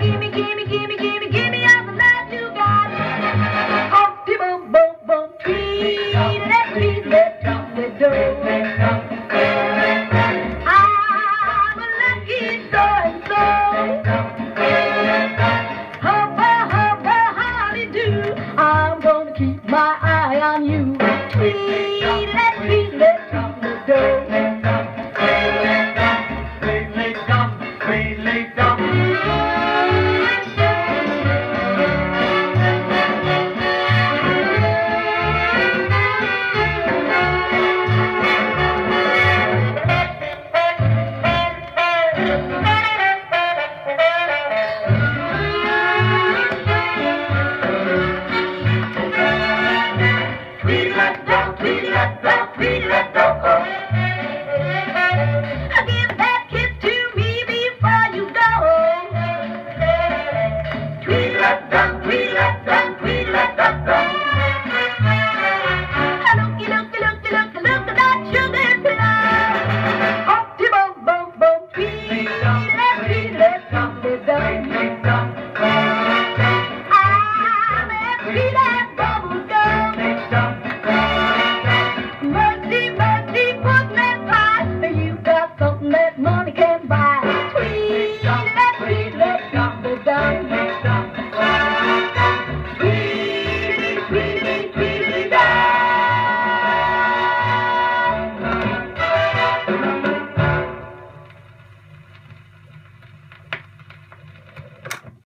Gimme, gimme, gimme, gimme, gimme all the love you got. Oh, boom, boom, tweedle, tweedle, tweedle, do. I'm a lucky and holly do. I'm gonna keep my eye on you. Tweedle, tweedle, tweedle, Relax.